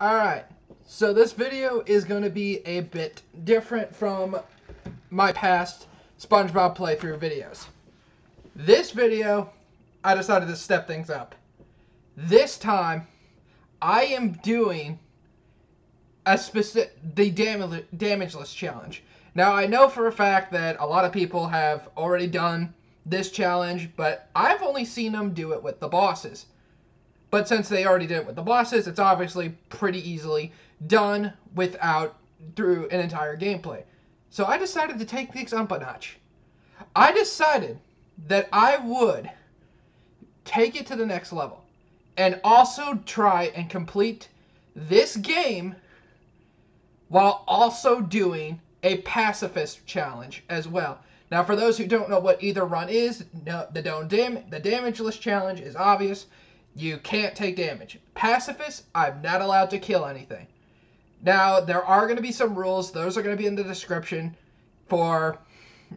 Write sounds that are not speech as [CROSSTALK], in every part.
Alright, so this video is going to be a bit different from my past SpongeBob playthrough videos. This video, I decided to step things up. This time, I am doing a specific the damage damageless challenge. Now I know for a fact that a lot of people have already done this challenge, but I've only seen them do it with the bosses. But since they already did it with the bosses, it's obviously pretty easily done without through an entire gameplay. So I decided to take things up a notch. I decided that I would take it to the next level and also try and complete this game while also doing a pacifist challenge as well. Now, for those who don't know what either run is, no, the don't dam the damageless challenge is obvious. You can't take damage. Pacifist, I'm not allowed to kill anything. Now, there are going to be some rules. Those are going to be in the description for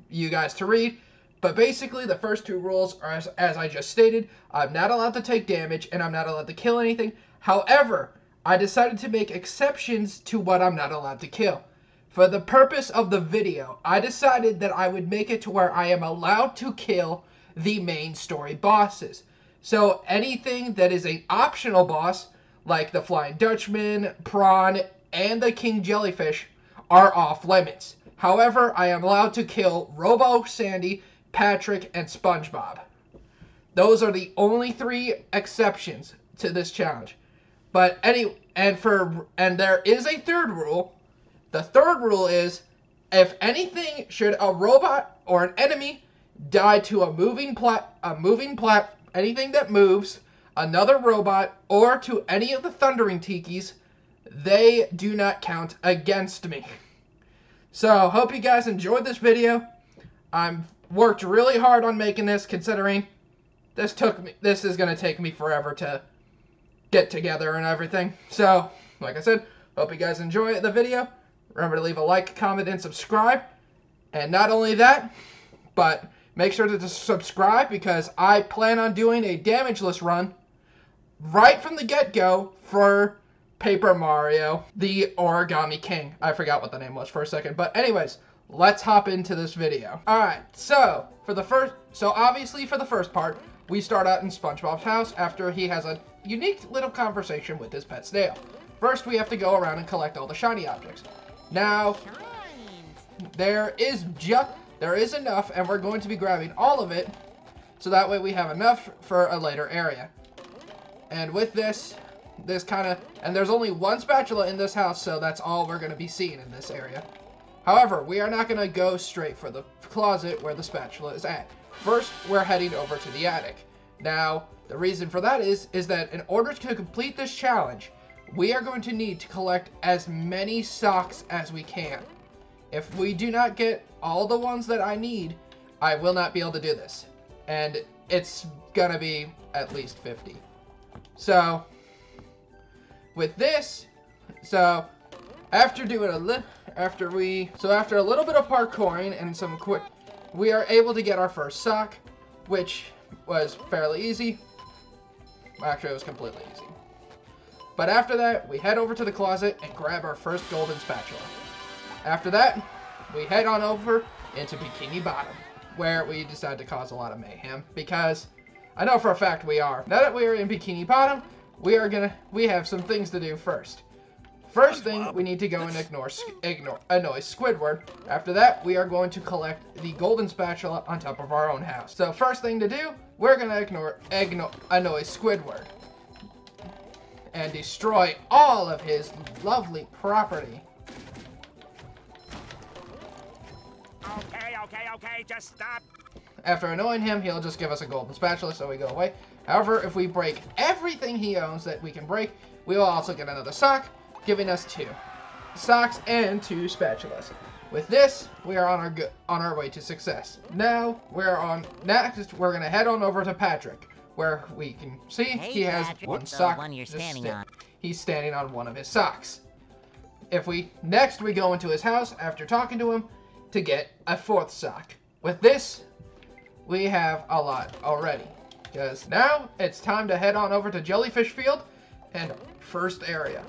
you guys to read. But basically, the first two rules are as, as I just stated. I'm not allowed to take damage, and I'm not allowed to kill anything. However, I decided to make exceptions to what I'm not allowed to kill. For the purpose of the video, I decided that I would make it to where I am allowed to kill the main story bosses. So anything that is an optional boss, like the Flying Dutchman, Prawn, and the King Jellyfish, are off limits. However, I am allowed to kill Robo, Sandy, Patrick, and SpongeBob. Those are the only three exceptions to this challenge. But any and for and there is a third rule. The third rule is if anything should a robot or an enemy die to a moving plat a moving plat anything that moves, another robot, or to any of the Thundering Tikis, they do not count against me. So, hope you guys enjoyed this video. I've worked really hard on making this, considering this took me. This is gonna take me forever to get together and everything. So, like I said, hope you guys enjoy the video. Remember to leave a like, comment, and subscribe. And not only that, but Make sure to subscribe because I plan on doing a damageless run right from the get-go for Paper Mario, the Origami King. I forgot what the name was for a second. But anyways, let's hop into this video. Alright, so for the first, so obviously for the first part, we start out in SpongeBob's house after he has a unique little conversation with his pet snail. First, we have to go around and collect all the shiny objects. Now, there is just there is enough, and we're going to be grabbing all of it, so that way we have enough for a later area. And with this, this kind of, and there's only one spatula in this house, so that's all we're going to be seeing in this area. However, we are not going to go straight for the closet where the spatula is at. First, we're heading over to the attic. Now, the reason for that is, is that in order to complete this challenge, we are going to need to collect as many socks as we can. If we do not get all the ones that I need, I will not be able to do this. And it's gonna be at least 50. So, with this, so after doing a little, after we, so after a little bit of parkouring and some quick, we are able to get our first sock, which was fairly easy. Actually, it was completely easy. But after that, we head over to the closet and grab our first golden spatula. After that, we head on over into Bikini Bottom, where we decide to cause a lot of mayhem, because I know for a fact we are. Now that we are in Bikini Bottom, we are gonna, we have some things to do first. First thing, we need to go and ignore, ignore, annoy Squidward. After that, we are going to collect the golden spatula on top of our own house. So first thing to do, we're gonna ignore, ignore, annoy Squidward. And destroy all of his lovely property. Okay, okay, okay, just stop. After annoying him, he'll just give us a golden spatula so we go away. However, if we break everything he owns that we can break, we will also get another sock, giving us two socks and two spatulas. With this, we are on our on our way to success. Now, we're on next. We're gonna head on over to Patrick, where we can see hey, he has Patrick, one sock. one you're standing on. He's standing on one of his socks. If we next we go into his house after talking to him, to get a fourth sock. With this, we have a lot already. Because now it's time to head on over to Jellyfish Field and first area.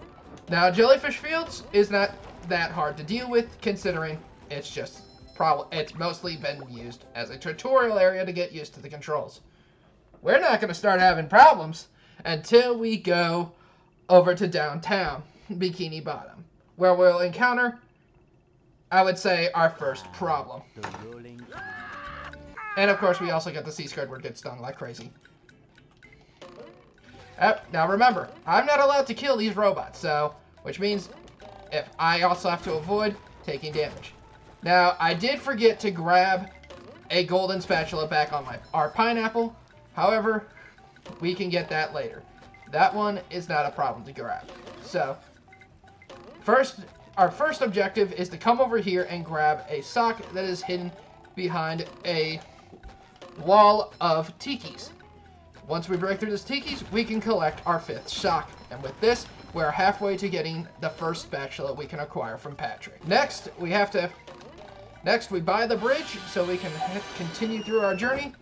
Now, Jellyfish Fields is not that hard to deal with, considering it's just probably it's mostly been used as a tutorial area to get used to the controls. We're not going to start having problems until we go over to downtown Bikini Bottom, where we'll encounter, I would say, our first problem. And of course, we also get the see Squidward get stung like crazy. Uh, now remember, I'm not allowed to kill these robots, so, which means if I also have to avoid taking damage. Now, I did forget to grab a golden spatula back on my our pineapple. However, we can get that later. That one is not a problem to grab. So, first, our first objective is to come over here and grab a sock that is hidden behind a wall of tikis. Once we break through this tikis, we can collect our fifth sock. And with this, we're halfway to getting the first spatula we can acquire from Patrick. Next, we have to... Next, we buy the bridge so we can continue through our journey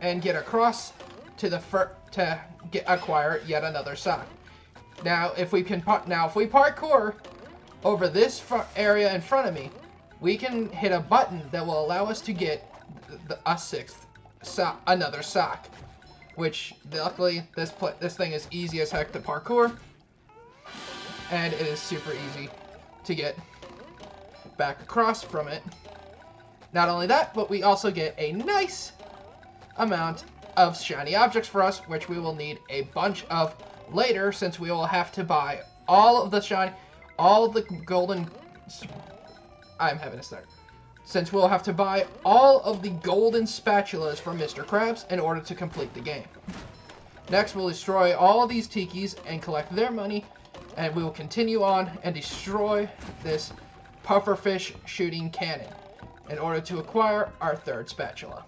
and get across to the fir to get acquire yet another sock. Now, if we can now if we parkour over this area in front of me, we can hit a button that will allow us to get the, a sixth so another sock. Which luckily this this thing is easy as heck to parkour, and it is super easy to get back across from it. Not only that, but we also get a nice amount of shiny objects for us, which we will need a bunch of later, since we will have to buy all of the shiny, all the golden... I'm having a start. Since we'll have to buy all of the golden spatulas from Mr. Krabs in order to complete the game. Next, we'll destroy all of these tikis and collect their money, and we will continue on and destroy this pufferfish shooting cannon in order to acquire our third spatula.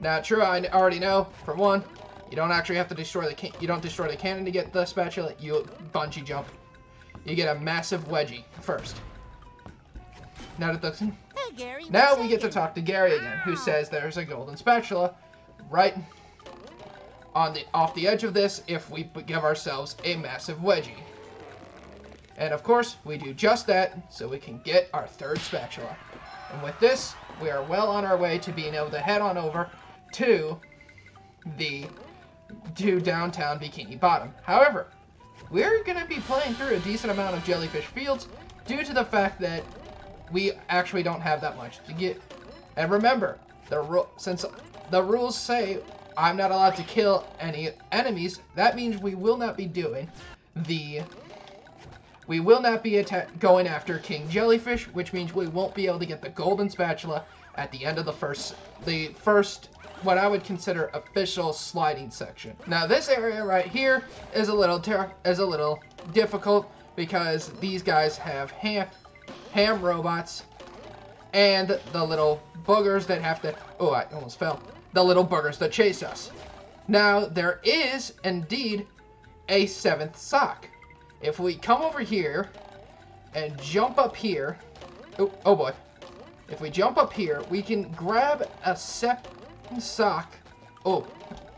Now, true, I already know, for one, you don't actually have to destroy the you don't destroy the cannon to get the spatula, you bungee jump. You get a massive wedgie first. Now that the, hey, Gary, now we get to talk to Gary again, who ah. says there's a golden spatula right on the off the edge of this if we give ourselves a massive wedgie. And of course, we do just that so we can get our third spatula. And with this, we are well on our way to being able to head on over to the to downtown Bikini Bottom. However, we're going to be playing through a decent amount of Jellyfish Fields due to the fact that we actually don't have that much to get. And remember, the since the rules say I'm not allowed to kill any enemies, that means we will not be doing the we will not be going after King Jellyfish, which means we won't be able to get the golden spatula at the end of the first the first what I would consider official sliding section. Now this area right here is a little is a little difficult because these guys have ham ham robots and the little boogers that have to oh I almost fell the little boogers that chase us. Now there is indeed a seventh sock. If we come over here and jump up here oh, oh boy if we jump up here we can grab a second sock. Oh,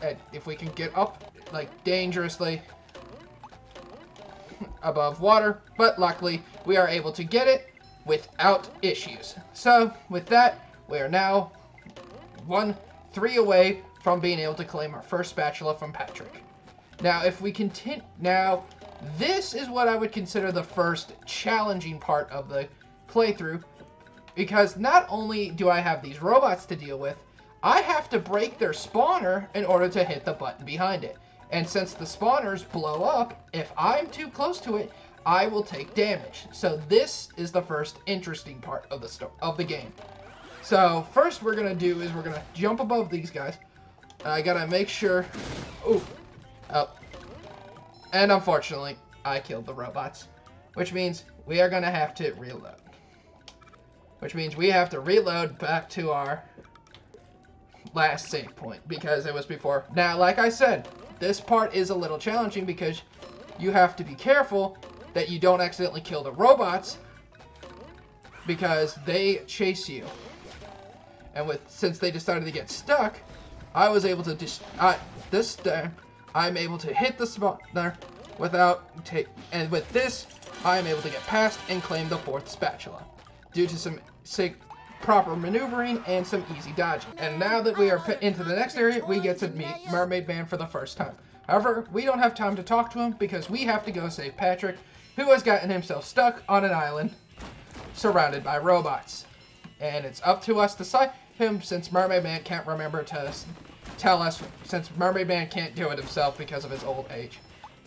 and if we can get up, like, dangerously above water. But luckily, we are able to get it without issues. So, with that, we are now one, three away from being able to claim our first spatula from Patrick. Now, if we continue, now, this is what I would consider the first challenging part of the playthrough, because not only do I have these robots to deal with, I have to break their spawner in order to hit the button behind it. And since the spawners blow up, if I'm too close to it, I will take damage. So this is the first interesting part of the of the game. So first we're gonna do is we're gonna jump above these guys. I gotta make sure. Ooh, oh, and unfortunately, I killed the robots, which means we are gonna have to reload. Which means we have to reload back to our last save point because it was before. Now, like I said, this part is a little challenging because you have to be careful that you don't accidentally kill the robots because they chase you. And with since they decided to get stuck, I was able to just this time I'm able to hit the there without take. And with this, I am able to get past and claim the fourth spatula, due to some sig- proper maneuvering and some easy dodging. And now that we are put into the next area, we get to meet Mermaid Man for the first time. However, we don't have time to talk to him because we have to go save Patrick, who has gotten himself stuck on an island surrounded by robots. And it's up to us to save him since Mermaid Man can't remember to tell us, since Mermaid Man can't do it himself because of his old age.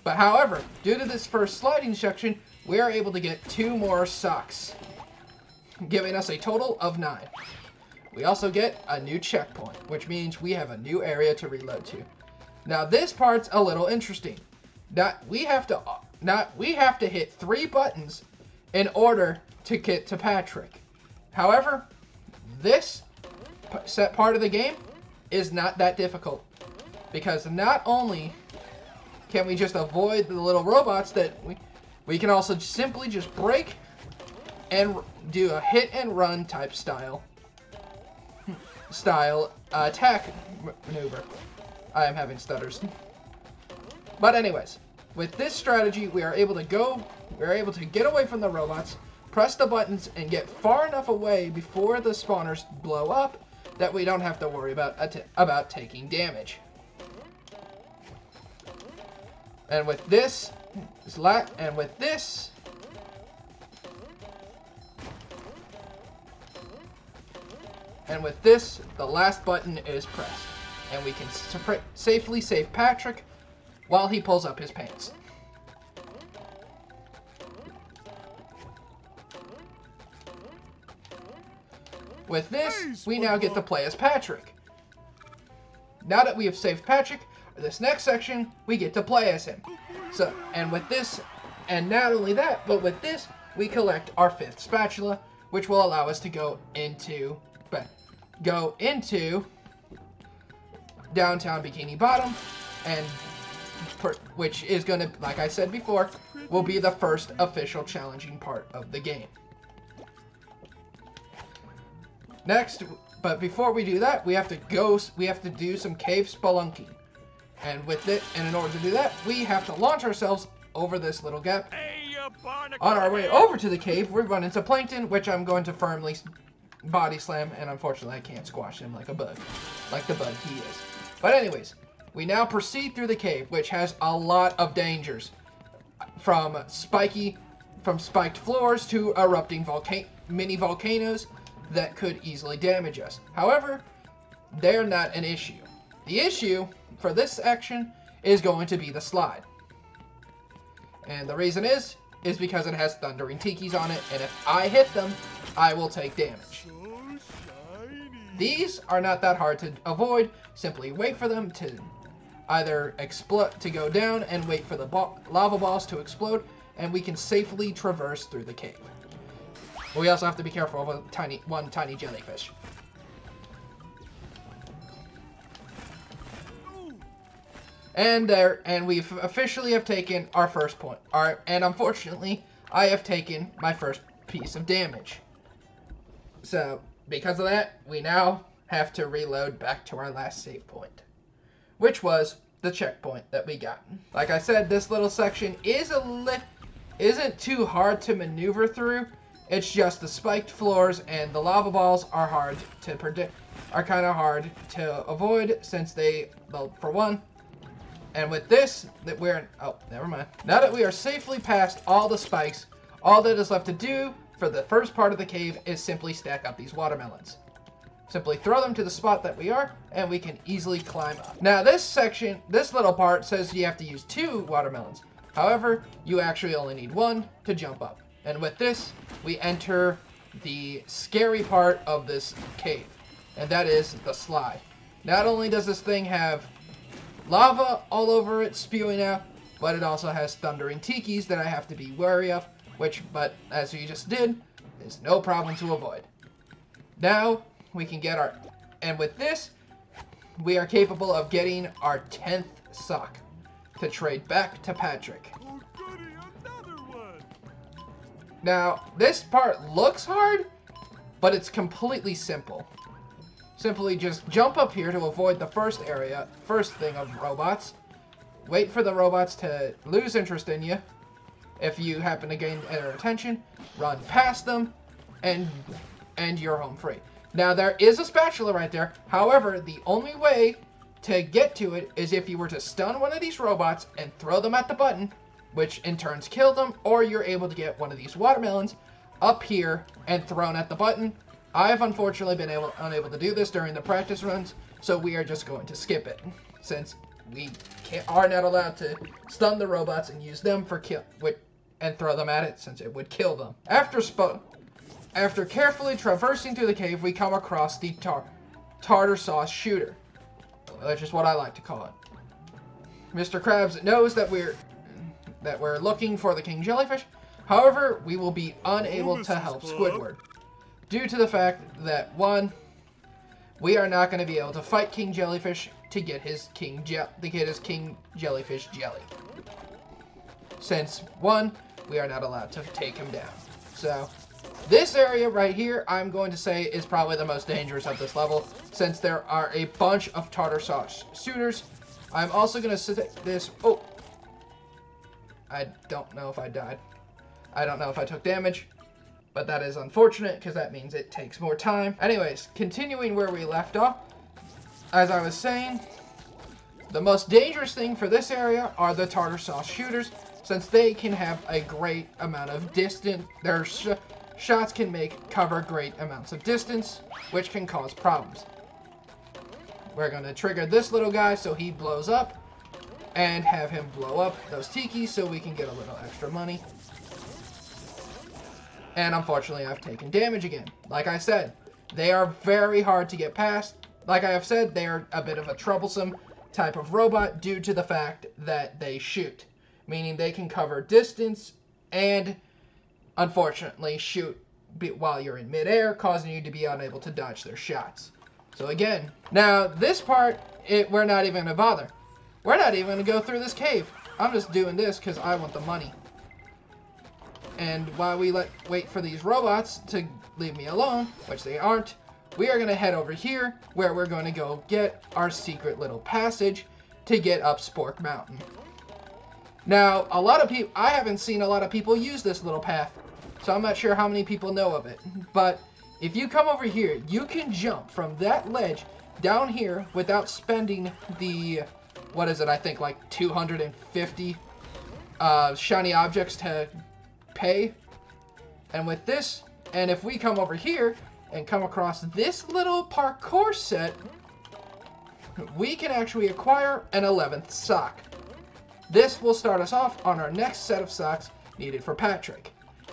But however, due to this first sliding section, we are able to get two more sucks, giving us a total of nine. We also get a new checkpoint, which means we have a new area to reload to. Now this part's a little interesting. Not we have to not we have to hit three buttons in order to get to Patrick. However, this set part of the game is not that difficult because not only can we just avoid the little robots that we we can also simply just break and do a hit and run type style style uh, attack maneuver. I am having stutters. But anyways, with this strategy, we are able to go, we are able to get away from the robots, press the buttons, and get far enough away before the spawners blow up that we don't have to worry about about taking damage. And with this, and with this, and with this, the last button is pressed, and we can safely save Patrick while he pulls up his pants. With this, we now get to play as Patrick. Now that we have saved Patrick, this next section, we get to play as him. So, and with this, and not only that, but with this, we collect our fifth spatula, which will allow us to go into, but go into downtown Bikini Bottom, and per, which is going to, like I said before, will be the first official challenging part of the game. Next, but before we do that, we have to go, we have to do some cave spelunking. And with it, and in order to do that, we have to launch ourselves over this little gap. Hey! On our way over to the cave, we run into Plankton, which I'm going to firmly body slam, and unfortunately I can't squash him like a bug, like the bug he is. But anyways, we now proceed through the cave, which has a lot of dangers. From spiky, from spiked floors to erupting volcano, mini volcanoes that could easily damage us. However, they're not an issue. The issue for this section is going to be the slide. And the reason is, is because it has thundering tikis on it, and if I hit them, I will take damage. These are not that hard to avoid. Simply wait for them to either explode to go down and wait for the lava balls to explode, and we can safely traverse through the cave. We also have to be careful of a tiny one tiny jellyfish. And there, and we've officially have taken our first point. All right, and unfortunately, I have taken my first piece of damage. So, because of that, we now have to reload back to our last save point, which was the checkpoint that we got. Like I said, this little section is a li- isn't too hard to maneuver through. It's just the spiked floors and the lava balls are hard to predict, are kind of hard to avoid since they, well, for one, and with this, that we're oh, never mind. Now that we are safely past all the spikes, all that is left to do for the first part of the cave is simply stack up these watermelons. Simply throw them to the spot that we are, and we can easily climb up. Now this section, this little part says you have to use two watermelons. However, you actually only need one to jump up. And with this, we enter the scary part of this cave, and that is the slide. Not only does this thing have lava all over it spewing out, but it also has thundering tikis that I have to be wary of, which, but as we just did, is no problem to avoid. Now, we can get our, and with this, we are capable of getting our 10th sock to trade back to Patrick. Now, this part looks hard, but it's completely simple. Simply just jump up here to avoid the first area, first thing of robots. wait for the robots to lose interest in you. If you happen to gain their attention, run past them, and and you're home free. Now there is a spatula right there. However, the only way to get to it is if you were to stun one of these robots and throw them at the button, which in turns kill them, or you're able to get one of these watermelons up here and thrown at the button. I've unfortunately been able unable to do this during the practice runs, so we are just going to skip it since we are not allowed to stun the robots and use them for kill and throw them at it since it would kill them. After after carefully traversing through the cave, we come across the tar tartar sauce shooter. That's just what I like to call it. Mr. Krabs knows that we're that we're looking for the king jellyfish. However, we will be unable to help Squidward due to the fact that one, we are not going to be able to fight King Jellyfish to get his king je to get his king jellyfish jelly. Since one, we are not allowed to take him down. So this area right here, I'm going to say is probably the most dangerous of this level, since there are a bunch of tartar sauce shooters. I'm also going to set this... Oh! I don't know if I died. I don't know if I took damage, but that is unfortunate because that means it takes more time. Anyways, continuing where we left off, as I was saying, the most dangerous thing for this area are the tartar sauce shooters, since they can have a great amount of distance. Their sh shots can make cover great amounts of distance, which can cause problems. We're going to trigger this little guy so he blows up, and have him blow up those tikis so we can get a little extra money. And unfortunately, I've taken damage again. Like I said, they are very hard to get past. Like I have said, they are a bit of a troublesome type of robot due to the fact that they shoot. Meaning they can cover distance and, unfortunately, shoot while you're in midair, causing you to be unable to dodge their shots. So again, now this part, it, we're not even to bother. We're not even to go through this cave. I'm just doing this because I want the money. And while we let wait for these robots to leave me alone, which they aren't, we are going to head over here where we're going to go get our secret little passage to get up Spork Mountain. Now, a lot of people, I haven't seen a lot of people use this little path, so I'm not sure how many people know of it. [LAUGHS] But if you come over here, you can jump from that ledge down here without spending the, what is it, I think like 250 uh, shiny objects to pay. And with this, and if we come over here and come across this little parkour set, we can actually acquire an 11th sock. This will start us off on our next set of socks needed for Patrick.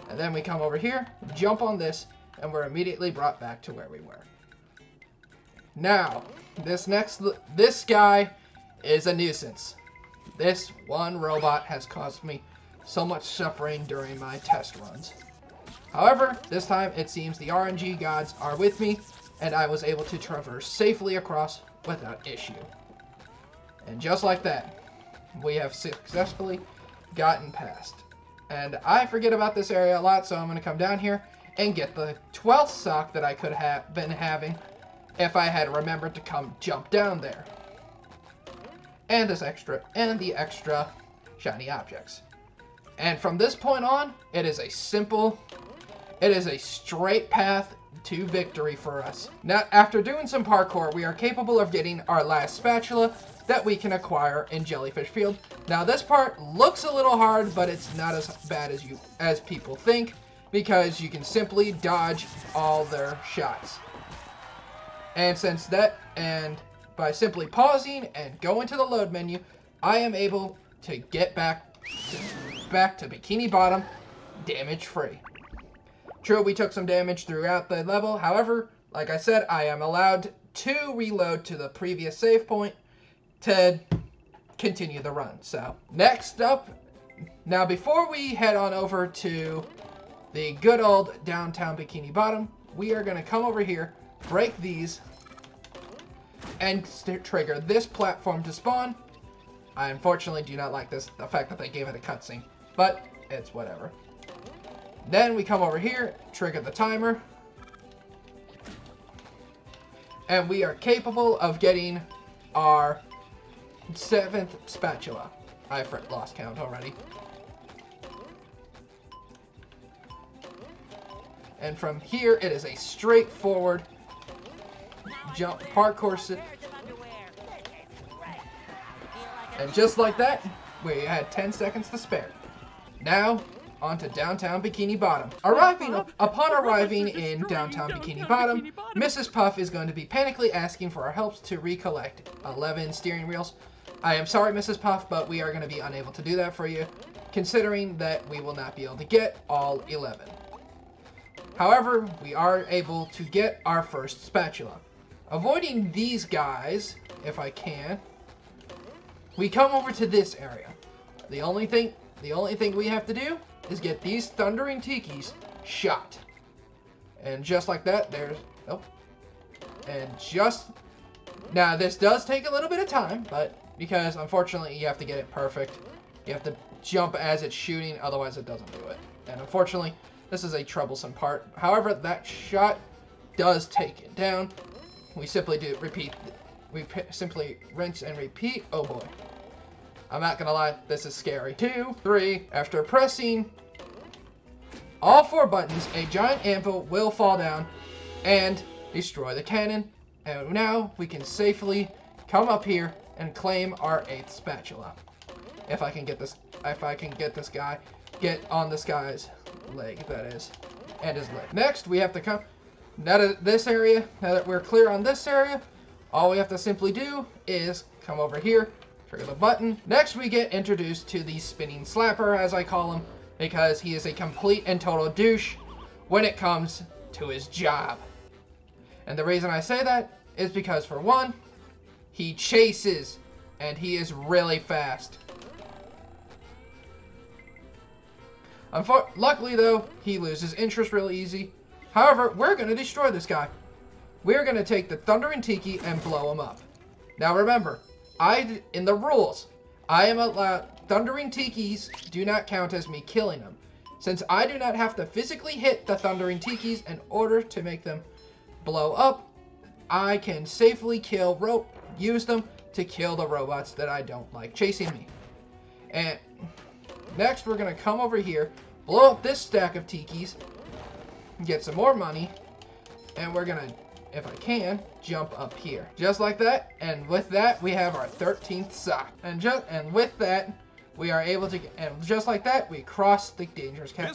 And then we come over here, jump on this, and we're immediately brought back to where we were. Now, this next, this guy is a nuisance. This one robot has caused me so much suffering during my test runs. However, this time it seems the RNG gods are with me, and I was able to traverse safely across without issue. And just like that, we have successfully gotten past. And I forget about this area a lot, so I'm going to come down here and get the 12th sock that I could have been having if I had remembered to come jump down there. And this extra, and the extra shiny objects. And from this point on, it is a simple, it is a straight path to victory for us. Now, after doing some parkour, we are capable of getting our last spatula that we can acquire in Jellyfish Field. Now, this part looks a little hard, but it's not as bad as you as people think because you can simply dodge all their shots. And since that, and by simply pausing and going to the load menu, I am able to get back to back to Bikini Bottom damage free. True, we took some damage throughout the level. However, like I said, I am allowed to reload to the previous save point to continue the run. So, next up, now before we head on over to the good old downtown Bikini Bottom, we are going to come over here, break these, and trigger this platform to spawn. I unfortunately do not like this, the fact that they gave it a cutscene. But it's whatever. Then we come over here, trigger the timer. And we are capable of getting our seventh spatula. I've lost count already. And from here, it is a straightforward jump parkour. And just like that, we had 10 seconds to spare. Now, on to downtown Bikini Bottom. Arriving upon arriving in downtown Bikini Bottom, Mrs. Puff is going to be panically asking for our help to recollect 11 steering wheels. I am sorry, Mrs. Puff, but we are going to be unable to do that for you, considering that we will not be able to get all 11. However, we are able to get our first spatula. Avoiding these guys, if I can, we come over to this area. The only thing, the only thing we have to do is get these thundering tikis shot. And just like that, there's, oh, and just, now this does take a little bit of time, but because unfortunately you have to get it perfect. You have to jump as it's shooting, otherwise it doesn't do it. And unfortunately, this is a troublesome part. However, that shot does take it down. We simply do repeat. We simply rinse and repeat. Oh boy. I'm not gonna lie, this is scary. Two, three, after pressing all four buttons, a giant anvil will fall down and destroy the cannon. And now we can safely come up here and claim our eighth spatula. If I can get this, if I can get this guy, get on this guy's leg, that is, and his leg. Next, we have to come, now that this area, now that we're clear on this area, all we have to simply do is come over here, trigger the button. Next, we get introduced to the spinning slapper, as I call him, because he is a complete and total douche when it comes to his job. And the reason I say that is because, for one, he chases, and he is really fast. Unfor luckily, though, he loses interest real easy. However, we're going to destroy this guy. We're going to take the Thundering Tiki and blow him up. Now remember, I in the rules, I am allowed... Thundering Tikis do not count as me killing them. Since I do not have to physically hit the Thundering Tikis in order to make them blow up, I can safely kill rope, use them to kill the robots that I don't like chasing me. And next we're to come over here, blow up this stack of Tikis, get some more money, and we're to, if I can, jump up here. Just like that, and with that, we have our 13th sock. And just and with that, we are able to, get and just like that, we cross the dangerous cap.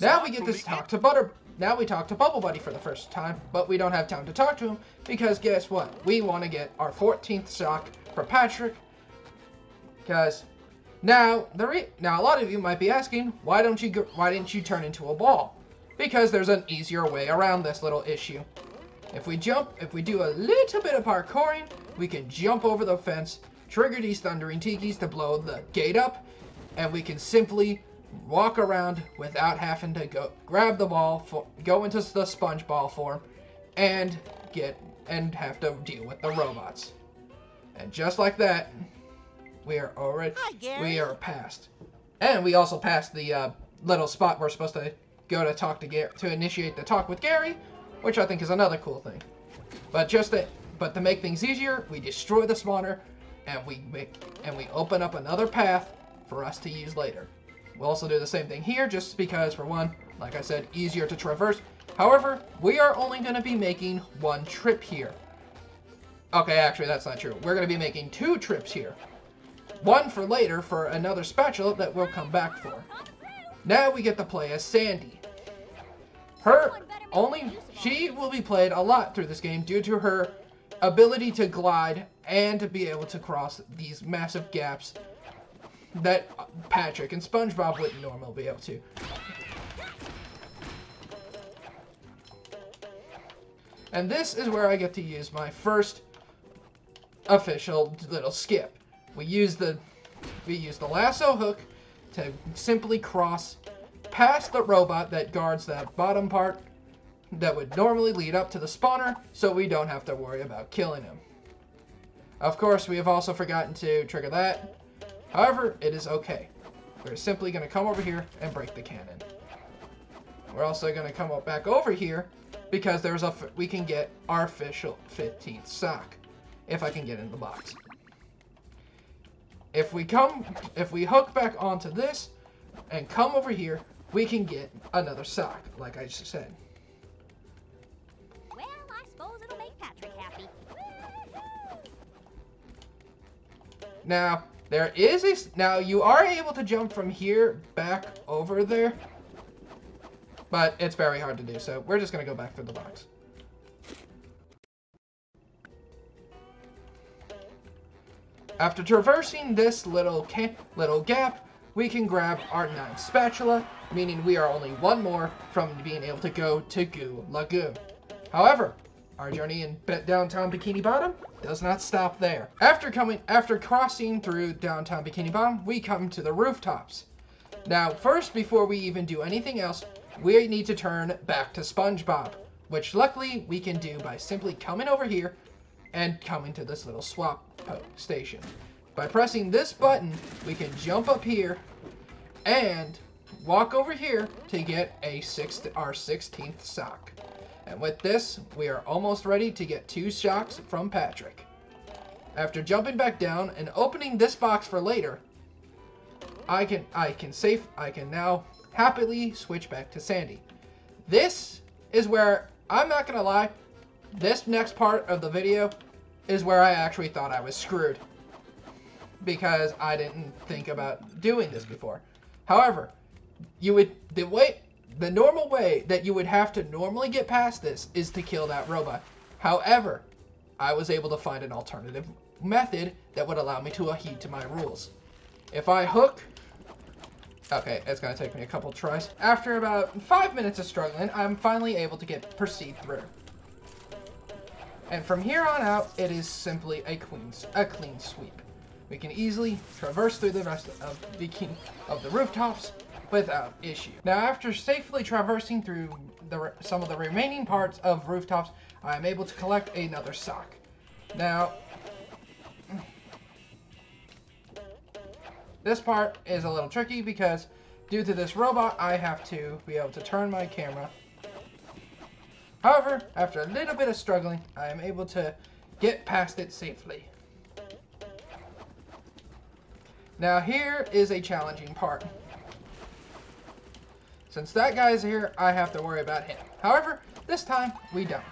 now we get to talk to Butter. Now we talk to Bubble Buddy for the first time, but we don't have time to talk to him because guess what? We want to get our 14th sock for Patrick. Because now the now a lot of you might be asking, why don't you go, why didn't you turn into a ball? Because there's an easier way around this little issue. If we jump, if we do a little bit of parkouring, we can jump over the fence, trigger these Thundering Tikis to blow the gate up, and we can simply walk around without having to go grab the ball, for, go into the sponge ball form, and get and have to deal with the robots. And just like that, we are already Hi, we are past. And we also passed the uh, little spot we're supposed to go to talk to Gary to initiate the talk with Gary, which I think is another cool thing. But just that, but to make things easier, we destroy the spawner, and we make and we open up another path for us to use later. We'll also do the same thing here, just because, for one, like I said, easier to traverse. However, we are only going to be making one trip here. Okay, actually, that's not true. We're going to be making two trips here. One for later for another spatula that we'll come back for. Now we get to play as Sandy. Her only she will be played a lot through this game due to her ability to glide and to be able to cross these massive gaps that Patrick and SpongeBob wouldn't normally be able to. And this is where I get to use my first official little skip. We use the we use the lasso hook to simply cross past the robot that guards that bottom part that would normally lead up to the spawner, so we don't have to worry about killing him. Of course, we have also forgotten to trigger that. However, it is okay. We're simply going to come over here and break the cannon. We're also going to come up back over here because there's a we can get our official 15th sock if I can get in the box. if we come, if we hook back onto this and come over here, we can get another sock, like I just said. Now, there is a... now you are able to jump from here back over there, but it's very hard to do, so we're just gonna go back through the box. After traversing this little little gap, we can grab our ninth spatula, meaning we are only one more from being able to go to Goo Lagoon. However, our journey in downtown Bikini Bottom does not stop there. After coming, after crossing through downtown Bikini Bottom, we come to the rooftops. Now, first, before we even do anything else, we need to turn back to SpongeBob, which luckily we can do by simply coming over here and coming to this little swap station. By pressing this button, we can jump up here and walk over here to get a sixth, our 16th sock. And with this, we are almost ready to get two shocks from Patrick. After jumping back down and opening this box for later, I can I can safe I can now happily switch back to Sandy. This is where I'm not gonna lie, this next part of the video is where I actually thought I was screwed. Because I didn't think about doing this before. However, you would the way the normal way that you would have to normally get past this is to kill that robot. However, I was able to find an alternative method that would allow me to adhere to my rules. If I hook Okay, it's gonna take me a couple tries. After about five minutes of struggling, I'm finally able to get proceed through. And from here on out, it is simply a clean, a clean sweep. We can easily traverse through the rest of the of the rooftops without issue. Now, after safely traversing through the, some of the remaining parts of rooftops, I am able to collect another sock. Now, this part is a little tricky because due to this robot, I have to be able to turn my camera. However, after a little bit of struggling, I am able to get past it safely. Now here is a challenging part. Since that guy's here, I have to worry about him. However, this time we don't.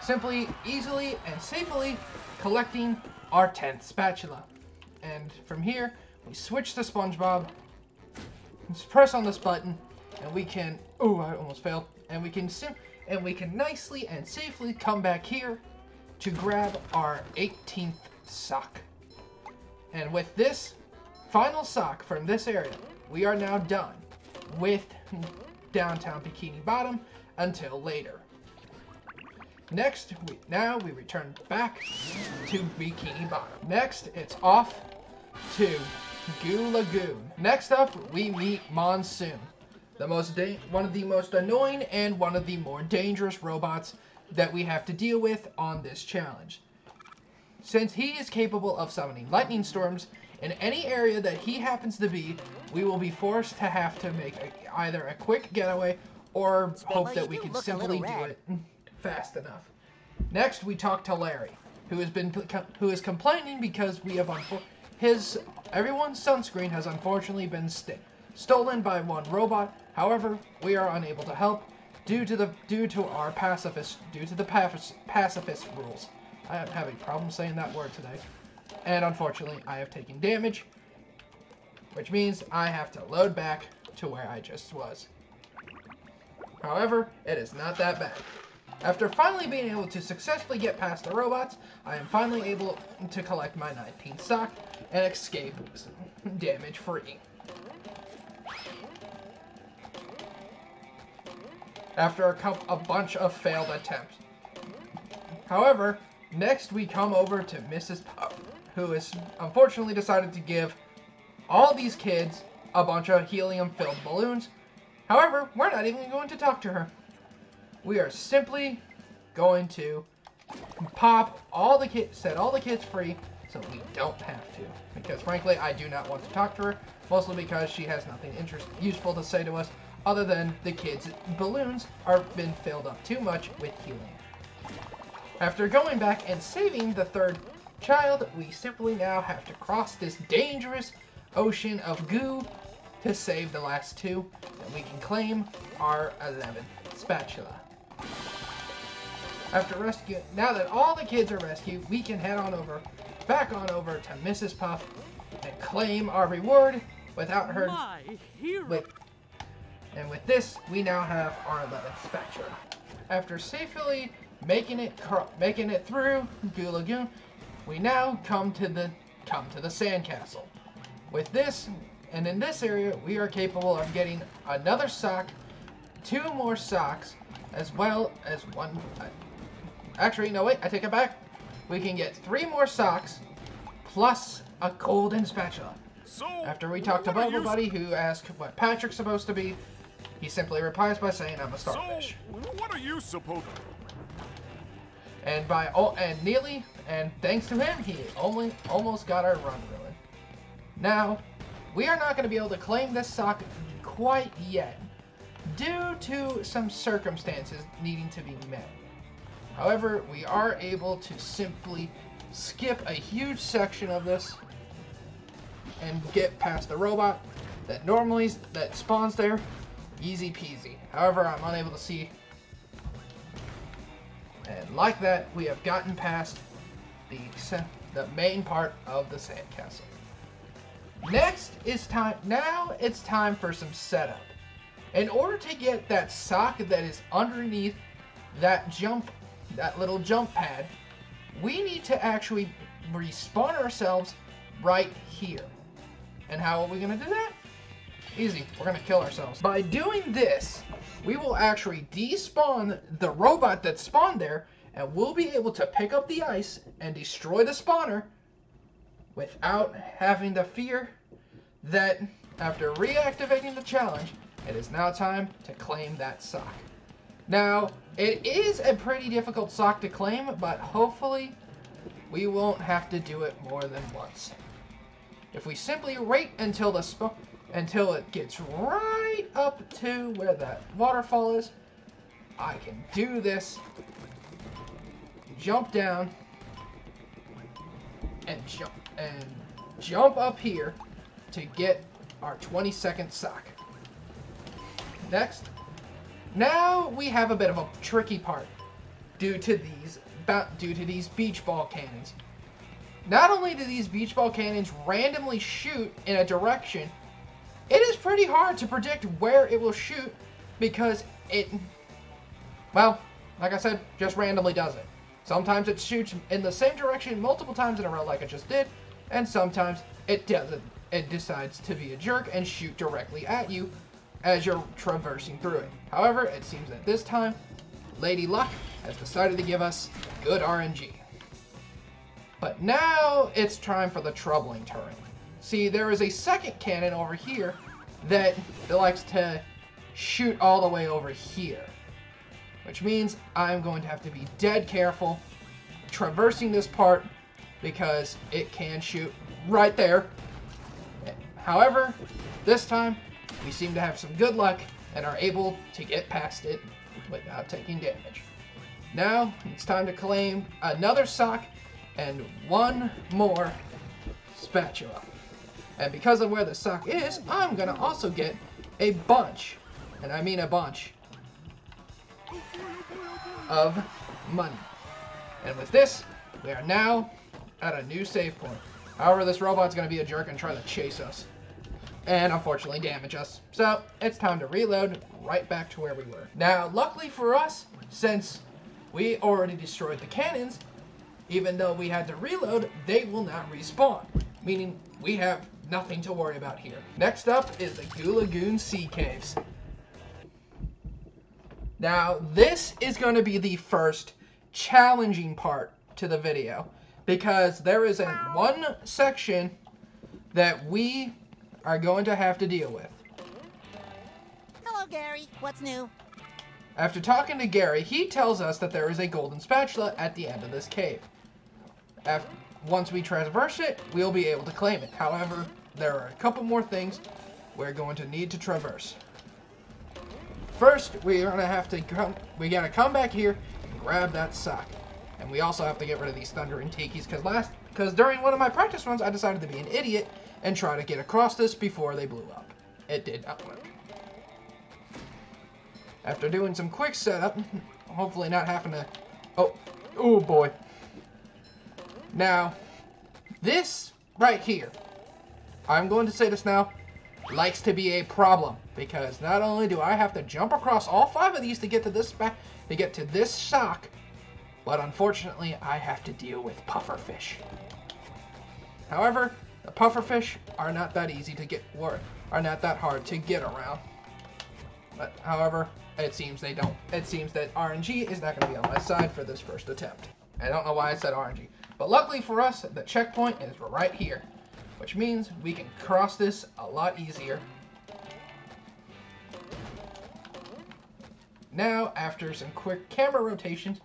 Simply, easily, and safely collecting our 10th spatula. And from here, we switch to SpongeBob, just press on this button, and we can, oh, I almost failed, and we can sim and we can nicely and safely come back here to grab our 18th sock. And with this final sock from this area, we are now done with downtown Bikini Bottom until later. Next, we, now we return back to Bikini Bottom. Next, it's off to Goo Lagoon. Next up, we meet Monsoon, the most one of the most annoying and one of the more dangerous robots that we have to deal with on this challenge. Since he is capable of summoning lightning storms, in any area that he happens to be, we will be forced to have to make a, either a quick getaway or hope that we can simply do it [LAUGHS] fast enough. Next, we talk to Larry, who has been who is complaining because we have his everyone's sunscreen has unfortunately been st- stolen by one robot. However, we are unable to help due to the due to our pacifist due to the pacifist, pacifist rules. I am having problems saying that word today, and unfortunately, I have taken damage, which means I have to load back to where I just was. However, it is not that bad. After finally being able to successfully get past the robots, I am finally able to collect my 19th sock and escape [LAUGHS] damage free. After a, a bunch of failed attempts. However, next we come over to Mrs. Puff, who has unfortunately decided to give all these kids a bunch of helium-filled balloons. However, we're not even going to talk to her. We are simply going to pop all the kids, set all the kids free, so we don't have to. Because frankly, I do not want to talk to her, mostly because she has nothing interest useful to say to us, other than the kids' balloons are been filled up too much with helium. After going back and saving the third child, we simply now have to cross this dangerous ocean of goo to save the last two, and we can claim our 11th spatula. After rescue, now that all the kids are rescued, we can head on over, back on over to Mrs. Puff and claim our reward without her. My hero. With, and with this, we now have our 11th spatula. After safely making it making it through Goo Lagoon, we now come to the come to the sandcastle. With this, and in this area, we are capable of getting another sock, two more socks, as well as one. uh, Actually, no wait, I take it back. We can get three more socks, plus a golden spatula. So, After we talk to Bubble Buddy, who asked what Patrick's supposed to be, he simply replies by saying, "I'm a So, starfish." what are you supposed And by oh, and Neely, and thanks to him, he only almost got our run ruined. Now, we are not going to be able to claim this sock quite yet, due to some circumstances needing to be met. However, we are able to simply skip a huge section of this and get past the robot that normally that spawns there, easy peasy. However, I'm unable to see and like that, we have gotten past the, the main part of the sandcastle. Next is time, now it's time for some setup. In order to get that sock that is underneath that jump, that little jump pad, we need to actually respawn ourselves right here. And how are we gonna do that? Easy, we're gonna kill ourselves. By doing this, we will actually despawn the robot that spawned there, and we'll be able to pick up the ice and destroy the spawner without having to fear that after reactivating the challenge, it is now time to claim that sock. Now, it is a pretty difficult sock to claim, but hopefully we won't have to do it more than once. If we simply wait until the sp- until it gets right up to where that waterfall is, I can do this. Jump down and jump and jump up here to get our 20 second sock. Next, now we have a bit of a tricky part due to these due to these beach ball cannons. Not only do these beach ball cannons randomly shoot in a direction, it is pretty hard to predict where it will shoot because it, well, like I said, just randomly does it. Sometimes it shoots in the same direction multiple times in a row, like it just did, and sometimes it doesn't. It decides to be a jerk and shoot directly at you as you're traversing through it. However, it seems that this time, Lady Luck has decided to give us good RNG. But now it's time for the troubling turn. See, there is a second cannon over here that likes to shoot all the way over here. Which means I'm going to have to be dead careful traversing this part because it can shoot right there. However, this time we seem to have some good luck and are able to get past it without taking damage. Now it's time to claim another sock and one more spatula. And because of where the sock is, I'm gonna also get a bunch, and I mean a bunch, of money. And with this, we are now at a new save point. However, this robot's gonna be a jerk and try to chase us. And unfortunately damage us. So, it's time to reload right back to where we were. Now, luckily for us, since we already destroyed the cannons, even though we had to reload, they will not respawn. Meaning, we have nothing to worry about here. Next up is the Goo Lagoon Sea Caves. Now, this is going to be the first challenging part to the video because there is a one section that we are going to have to deal with. Hello, Gary. What's new? After talking to Gary, he tells us that there is a golden spatula at the end of this cave. After, once we traverse it, we'll be able to claim it. However, there are a couple more things we're going to need to traverse. First, we're gonna have to come. We gotta come back here and grab that sock, and we also have to get rid of these thundering tikis because last because during one of my practice runs, I decided to be an idiot and try to get across this before they blew up. It did not work. After doing some quick setup, [LAUGHS] hopefully not having to... Oh, oh boy. Now, this right here, I'm going to say this now, likes to be a problem because not only do I have to jump across all five of these to get to this back to get to this sock, but unfortunately I have to deal with pufferfish. However, the pufferfish are not that easy to get or are not that hard to get around. But however, it seems they don't. It seems that RNG is not going to be on my side for this first attempt. I don't know why I said RNG. But luckily for us, the checkpoint is right here. Which means we can cross this a lot easier. Now, after some quick camera rotations,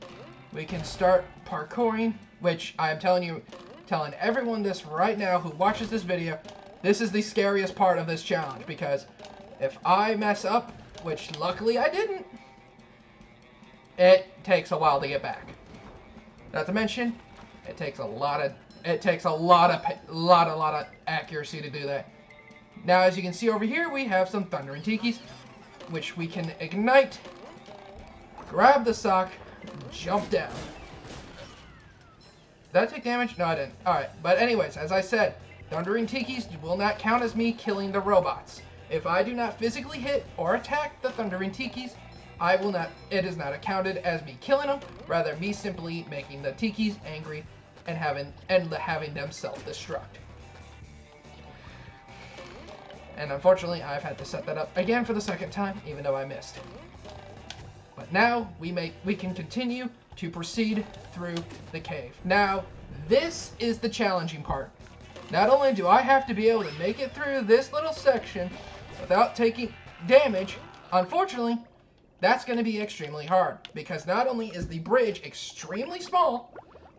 we can start parkouring, which I am telling you, telling everyone this right now who watches this video, this is the scariest part of this challenge because if I mess up, which luckily I didn't, it takes a while to get back. Not to mention, it takes a lot of it takes a lot of lot a lot of accuracy to do that. Now, as you can see over here, we have some Thundering Tikis, which we can ignite, grab the sock, jump down. Did I take damage? No, I didn't. Alright, but anyways, as I said, Thundering Tikis will not count as me killing the robots. If I do not physically hit or attack the Thundering Tikis, I will not, it is not accounted as me killing them, rather me simply making the Tikis angry and having, and having them self-destruct. And unfortunately, I've had to set that up again for the second time, even though I missed. But now, we, make, we can continue to proceed through the cave. Now, this is the challenging part. Not only do I have to be able to make it through this little section without taking damage, unfortunately, that's going to be extremely hard. Because not only is the bridge extremely small,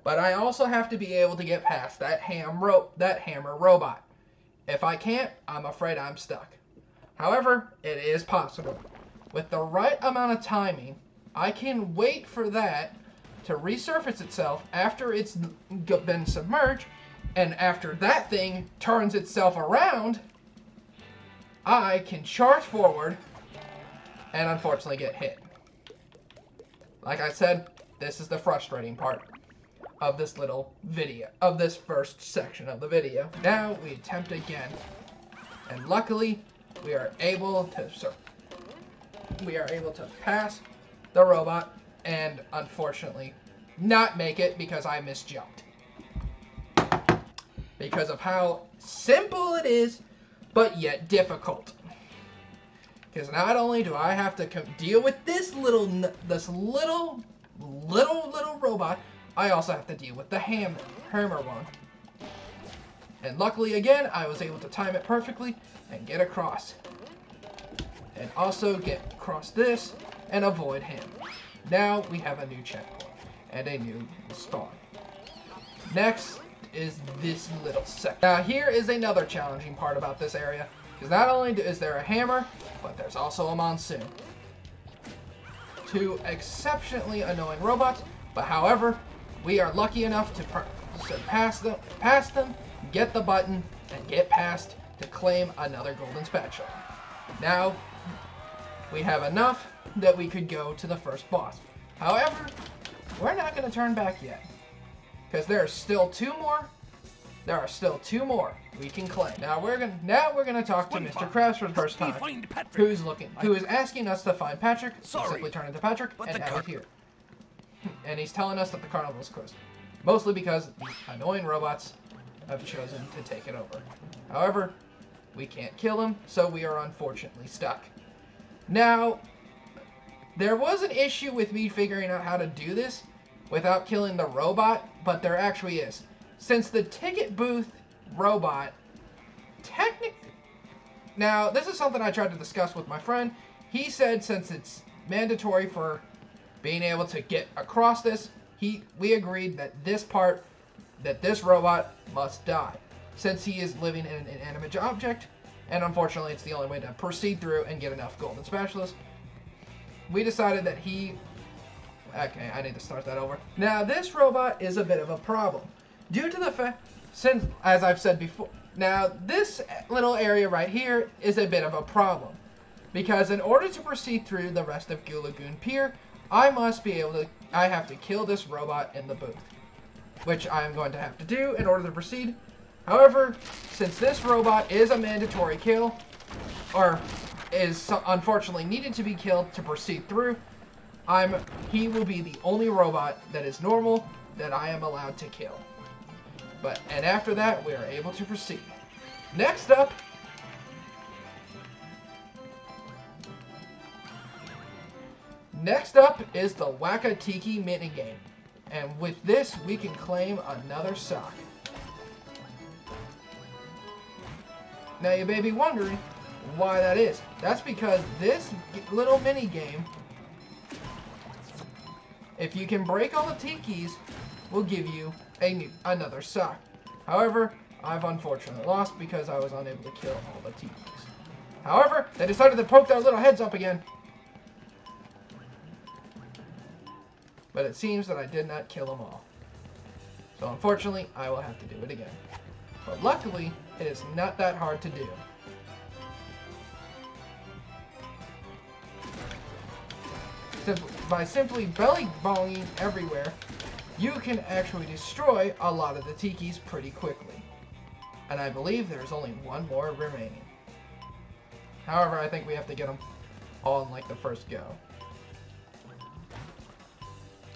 but I also have to be able to get past that ham ro that hammer robot. If I can't, I'm afraid I'm stuck. However, it is possible. With the right amount of timing, I can wait for that to resurface itself after it's been submerged, and after that thing turns itself around, I can charge forward and unfortunately get hit. Like I said, this is the frustrating part of this little video, of this first section of the video. Now we attempt again. And luckily, we are able to, so, we are able to pass the robot and unfortunately not make it because I misjumped. Because of how simple it is, but yet difficult. Because not only do I have to deal with this little, this little, little, little robot, I also have to deal with the ham hammer one. And luckily, again, I was able to time it perfectly and get across. And also get across this and avoid him. Now we have a new checkpoint and a new spawn. Next is this little section. Now here is another challenging part about this area. Because not only is there a hammer, but there's also a monsoon. Two exceptionally annoying robots, but however, we are lucky enough to, pass them, pass them, get the button, and get past to claim another golden spatula. Now, we have enough that we could go to the first boss. However, we're not going to turn back yet. Because there are still two more. There are still two more we can claim. Now we're gonna now we're gonna talk to Mr. Krabs for the first time. Who's looking who is asking us to find Patrick. Sorry, simply turn into Patrick and have it here. And he's telling us that the carnival is closed. Mostly because annoying robots have chosen to take it over. However, we can't kill him, so we are unfortunately stuck. Now, there was an issue with me figuring out how to do this without killing the robot, but there actually is. Since the ticket booth robot, technically... Now, this is something I tried to discuss with my friend. He said since it's mandatory for being able to get across this, he we agreed that this part, that this robot must die. Since he is living in an inanimate object, and unfortunately it's the only way to proceed through and get enough golden spatulas, we decided that he... Okay, I need to start that over. Now, this robot is a bit of a problem. due to the fact, since, as I've said before, now this little area right here is a bit of a problem. Because in order to proceed through the rest of Goo Lagoon Pier, I must be able to, I have to kill this robot in the booth. Which I am going to have to do in order to proceed. However, since this robot is a mandatory kill, or is unfortunately needed to be killed to proceed through, I'm he will be the only robot that is normal that I am allowed to kill. But and after that, we are able to proceed. Next up, Next up is the Whack-A-Tiki minigame. And with this, we can claim another sock. Now you may be wondering why that is. That's because this little mini game, if you can break all the tikis, will give you a new, another sock. However, I've unfortunately lost because I was unable to kill all the tikis. However, they decided to poke their little heads up again. But it seems that I did not kill them all. So unfortunately, I will have to do it again. But luckily, it is not that hard to do. Simply, by simply belly bonging everywhere, you can actually destroy a lot of the tikis pretty quickly. And I believe there's only one more remaining. However, I think we have to get them all in like the first go.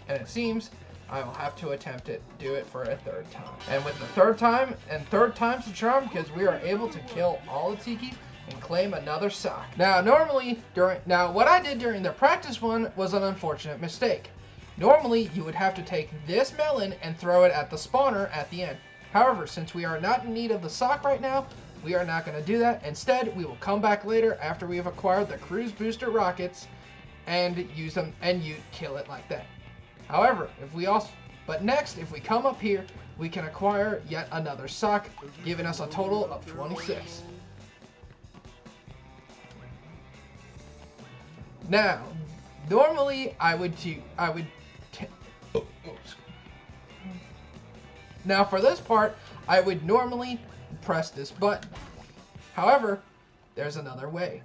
And it seems I will have to attempt it, do it for a third time. And with the third time, and third time's the charm, because we are able to kill all the Tiki and claim another sock. Now, normally, during, now what I did during the practice one was an unfortunate mistake. Normally, you would have to take this melon and throw it at the spawner at the end. However, since we are not in need of the sock right now, we are not going to do that. Instead, we will come back later after we have acquired the cruise booster rockets and use them and you kill it like that. However, if we also, but next, if we come up here, we can acquire yet another sock, giving us a total of 26. Now, normally I would I would, oh, now for this part, I would normally press this button. However, there's another way.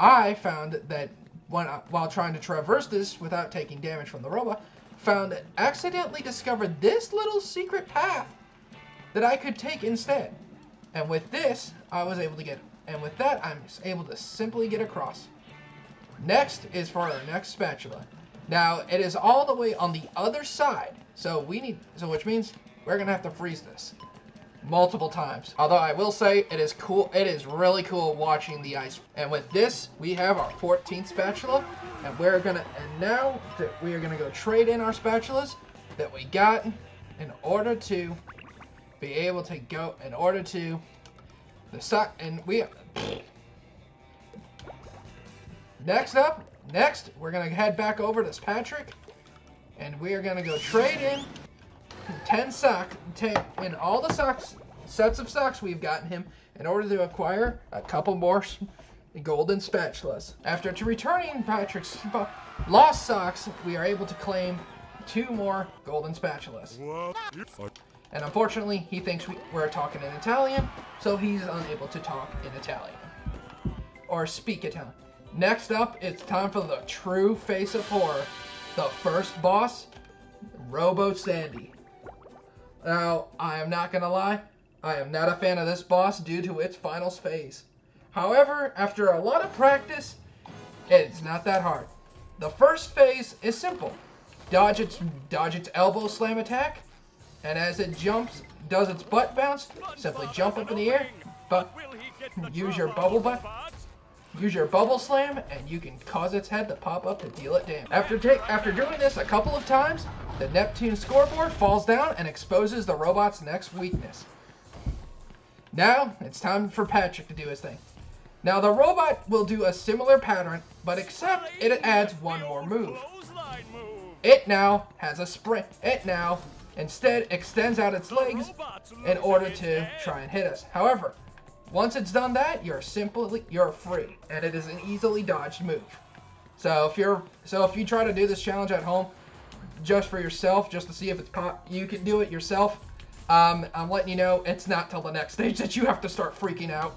I found that when, while trying to traverse this without taking damage from the robot, found it accidentally discovered this little secret path that I could take instead. And with this, I was able to get, and with that, I'm able to simply get across. Next is for our next spatula. Now, it is all the way on the other side, so we need, so which means we're gonna have to freeze this multiple times. Although I will say it is cool, it is really cool watching the ice. And with this, we have our 14th spatula, and we're gonna, and now that we are gonna go trade in our spatulas that we got in order to be able to go, in order to, the suck, and we, next up, next, we're gonna head back over to Patrick, and we are gonna go trade in 10 socks, 10, in all the socks, sets of socks we've gotten him in order to acquire a couple more golden spatulas. After returning Patrick's lost socks, we are able to claim two more golden spatulas. And unfortunately, he thinks we, we're talking in Italian, so he's unable to talk in Italian. Or speak Italian. Next up, it's time for the true face of horror. The first boss, Robo Sandy. Now, I am not gonna lie, I am not a fan of this boss due to its finals phase. However, after a lot of practice, it's not that hard. The first phase is simple. Dodge its, dodge its elbow slam attack, and as it jumps, does its butt bounce, simply jump up in the air, but use your bubble butt, use your bubble slam, and you can cause its head to pop up to deal it damage. After, take, after doing this a couple of times, the Neptune scoreboard falls down and exposes the robot's next weakness. Now, it's time for Patrick to do his thing. Now, the robot will do a similar pattern, but except it adds one more move. It now has a sprint. It now instead extends out its legs in order to try and hit us. However, once it's done that, you're simply you're free, and it is an easily dodged move. So if you're so if you try to do this challenge at home, just for yourself, just to see if it's pop, you can do it yourself. um, I'm letting you know it's not till the next stage that you have to start freaking out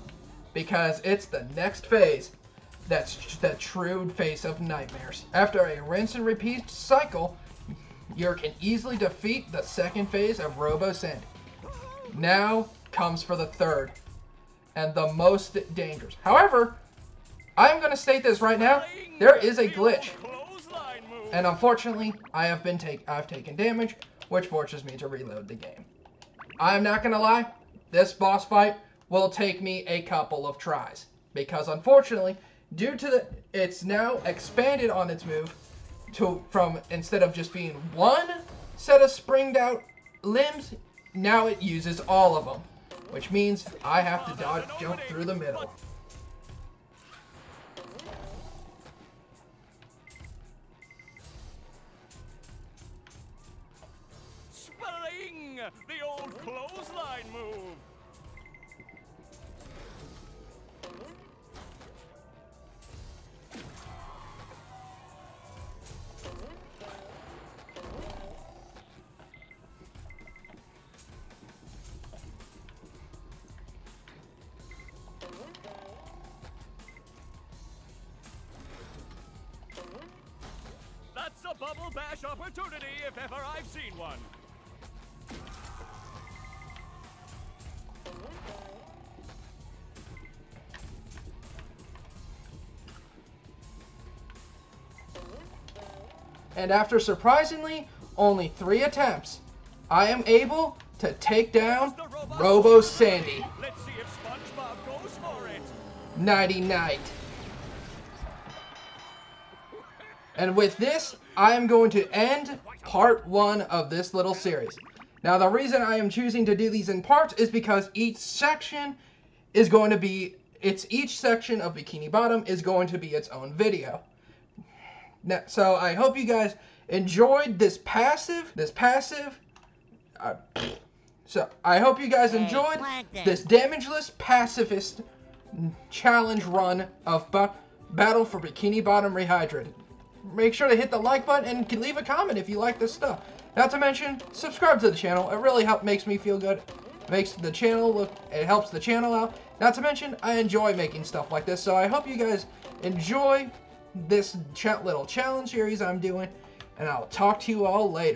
because it's the next phase that's the true face of nightmares. After a rinse and repeat cycle, you can easily defeat the second phase of Robo Sandy. Now comes for the third and the most dangerous. However, I'm going to state this right now. There is a glitch. And unfortunately, I have been take I've taken damage, which forces me to reload the game. I'm not going to lie. This boss fight will take me a couple of tries because unfortunately, due to the it's now expanded on its move to from instead of just being one set of springed out limbs, now it uses all of them, which means I have to dodge jump through the middle. Bubble bash opportunity if ever I've seen one. And after surprisingly only three attempts, I am able to take down Robo Sandy. Let's see if SpongeBob goes for it. Nighty night. And with this, I am going to end part one of this little series. Now, the reason I am choosing to do these in parts is because each section is going to be, it's each section of Bikini Bottom is going to be its own video. Now, so I hope you guys enjoyed this passive, this passive, uh, so I hope you guys enjoyed this damageless pacifist challenge run of ba- Battle for Bikini Bottom Rehydrated. Make sure to hit the like button and can leave a comment if you like this stuff. Not to mention, subscribe to the channel. It really help makes me feel good. Makes the channel look, it helps the channel out. Not to mention, I enjoy making stuff like this, so I hope you guys enjoy this cha- little challenge series I'm doing, and I'll talk to you all later.